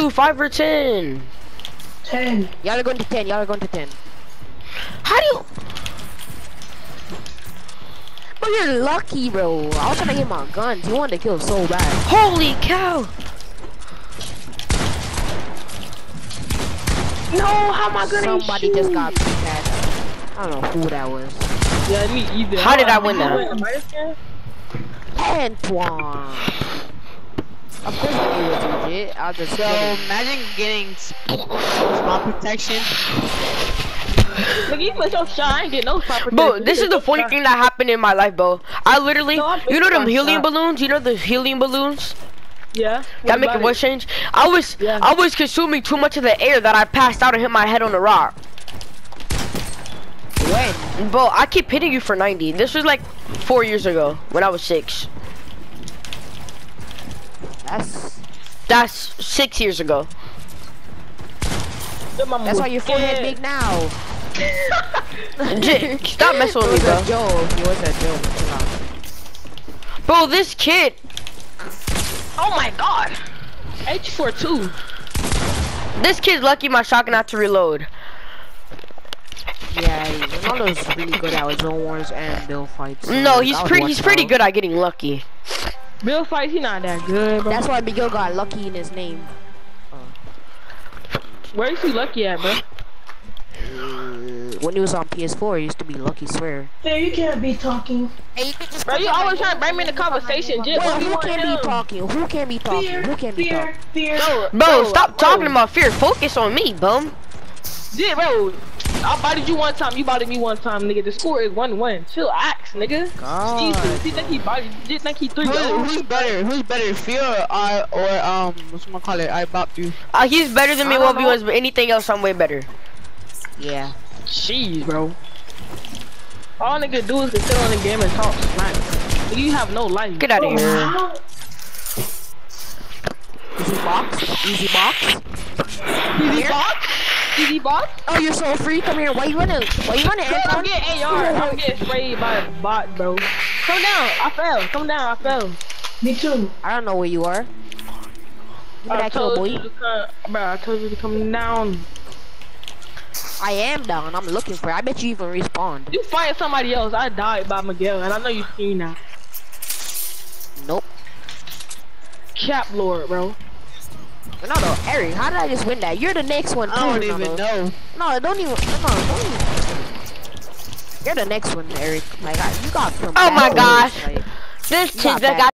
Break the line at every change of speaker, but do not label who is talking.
to? Five or ten?
Ten.
Y'all are going to 10. Y'all are going to 10.
How do you?
But you're lucky, bro. I was trying to get my guns. You wanted to kill so bad.
Holy cow!
No, how am I gonna
Somebody
shoot?
just got that. I don't know who that was.
Yeah, me either.
How did I
Oh,
win
did you
that?
win Midas game?
Antoine. Of course I knew it was legit. I just
So imagine getting spot protection.
Look, you put your shot. I ain't get no spot protection.
Bro, this is the funny thing that happened in my life, bro. I literally,
No, I'm
you know them
big
helium
shot.
balloons? You know the helium balloons
Yeah.
that make a voice change? I was,
Yeah.
I was consuming too much of the air that I passed out and hit my head on the rock.
When?
Bro, I keep hitting you for 90. This was like four years ago when I was six.
That's
That's six years ago.
that's why your forehead
Yeah.
big now.
Stop messing with me,
was a
bro.
joke. It was a joke.
Bro, this kid,
Oh my god. H42.
this kid's lucky my shotgun had to reload.
Yeah, Ronaldo's really good at his own wars and build fights. so
No, he's pretty, he's pretty
out.
good at getting lucky.
Build fight, he not that good, bro.
That's why Miguel got lucky in his name.
Where is he lucky at, bro?
Uh, when he was on PS4, he used to be lucky, swear.
There, you can't be talking.
Hey, you can just
Bro, you always trying to bring me in the conversation. Just
Well,
you
who can
him?
be talking? Who can be talking?
Fear,
Who can be
fear,
talking?
fear.
Bro,
Bro, stop
bro.
talking about fear. Focus on me, bum.
Yeah, bro. I bodied you one time, you bodied me one time, nigga. The score is 1-1. Chill, axe, nigga.
God.
Jesus, he think he bodied, you think he 3
Who, who's better? Who's better, Fear or I or um what's my call it? I bop you.
Uh, he's better than me
I
one
don't
v ones, but anything else, I'm way better.
Yeah.
Jeez, bro. All nigga do is to sit on the game and talk smack. You have no life.
Get out of here.
Wow.
Easy box. Easy box.
Easy box? Easy box?
Oh, you're so free. Come here. Why you running? Why you running,
Bro, I'm
Anton?
getting AR. I'm getting sprayed by a bot, bro. Come down. I fell. Come down. I fell.
Me too.
I don't know where you are. Give me
I
that kill,
told
boy.
you to come. Bro, I told you to come down.
I am down. I'm looking for. it. I bet you even respawned.
You fight somebody else. I died by Miguel, and I know you seen that.
Nope.
Cap Lord, bro.
No, no, Eric. How did I just win that? You're the next one.
I don't
too,
even
Ronaldo.
know.
No, don't even. No, don't even. You're the next one, Eric. Like, I, you got some.
Oh my
bad
gosh.
like-
This
You
kid
got
that got